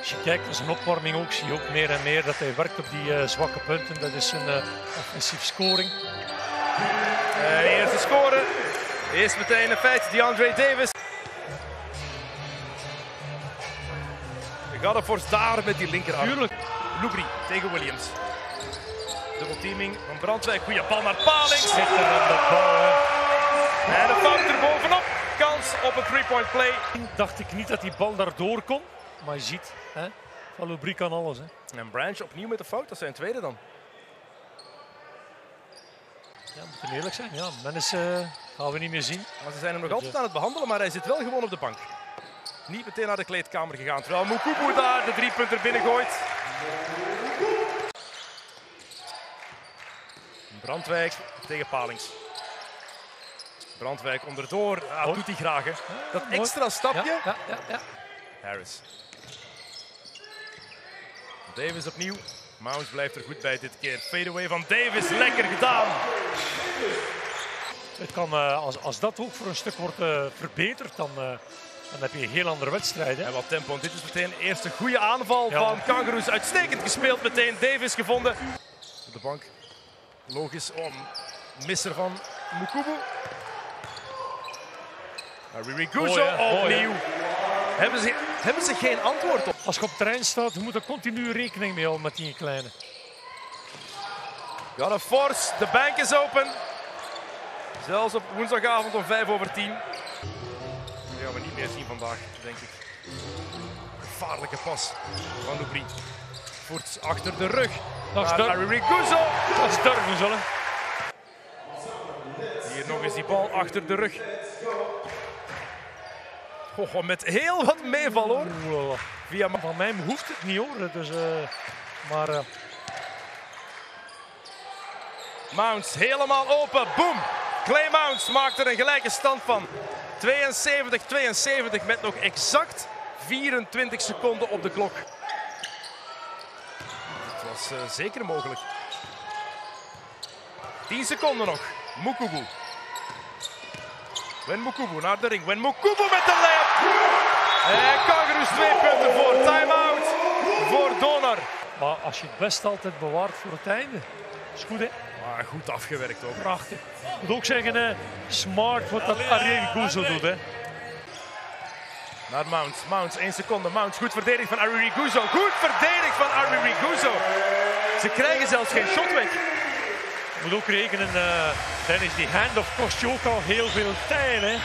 Als je kijkt naar zijn opwarming ook, zie je ook meer en meer dat hij werkt op die eh, zwakke punten. Dat is zijn uh, offensief scoring. Uh, eerste score is meteen een feit. DeAndre Davis. Gadefors daar met die linkerarm. Tuurlijk. Lubri tegen Williams. Dubbelteaming van Brandwijk. Goeie bal naar Paling. Schitterende bal. Hè. En de fout er bovenop. Kans op een three-point play. Dacht ik niet dat die bal daardoor kon. Maar je ziet, hè, van Lubri kan alles. Hè. En Branch opnieuw met de fout. Dat zijn tweede dan. Ja, moet eerlijk zijn. Ja, Mennis uh, gaan we niet meer zien. Maar ze zijn hem nog altijd aan het behandelen, maar hij zit wel gewoon op de bank. Niet meteen naar de kleedkamer gegaan. Terwijl Mukubu daar de drie punten binnen gooit. Brandwijk tegen Palings. Brandwijk onderdoor. Ah, doet hij graag. Hè. Dat extra stapje. Ja, ja, ja, Harris. Davis opnieuw. Mounts blijft er goed bij dit keer. Fadeaway van Davis. Lekker gedaan. Het kan, uh, als, als dat ook voor een stuk wordt uh, verbeterd, dan, uh, dan heb je een heel andere wedstrijd. Hè? En wat tempo. Dit is meteen de eerste goede aanval ja. van Kangaroos. Uitstekend gespeeld meteen. Davis gevonden. Op de bank. Logisch om misser van Mukubu. Riri Guzo opnieuw. Hebben ze, hebben ze geen antwoord op? Als je op terrein staat, moet er continu rekening mee houden met die kleine. Got a force. De bank is open. Zelfs op woensdagavond om 5 over 10. Dat gaan we niet meer zien vandaag, denk ik. Gevaarlijke pas van Lubri. Voert achter de rug. Dat is Guzo. Dat is durven zullen. Hier nog eens die bal achter de rug. Oh, met heel wat meeval hoor. Via van mij hoeft het niet hoor. Dus, uh, maar, uh... Mounts helemaal open. Boom. Clay Mounts maakt er een gelijke stand van. 72-72 met nog exact 24 seconden op de klok. Dat was uh, zeker mogelijk. 10 seconden nog. Mukubu. Wen Mukubu naar de ring. Wen Mukubu met de layup. En Kangaroos twee punten voor. Time-out voor Donar. Maar als je het best altijd bewaart voor het einde. Is goed hè? Maar goed afgewerkt ook. Prachtig. Ik moet ook zeggen, hè, smart wat dat Ariel Guzo doet. Hè. Naar Mounts. Mounts, 1 seconde. Mounts, goed verdedigd van Ariri Guzo. Goed verdedigd van Ariri Guzo. Ze krijgen zelfs geen shot weg. Je moet ook rekenen, uh, Dennis, die hand-off kost je ook al heel veel tijd. Hè.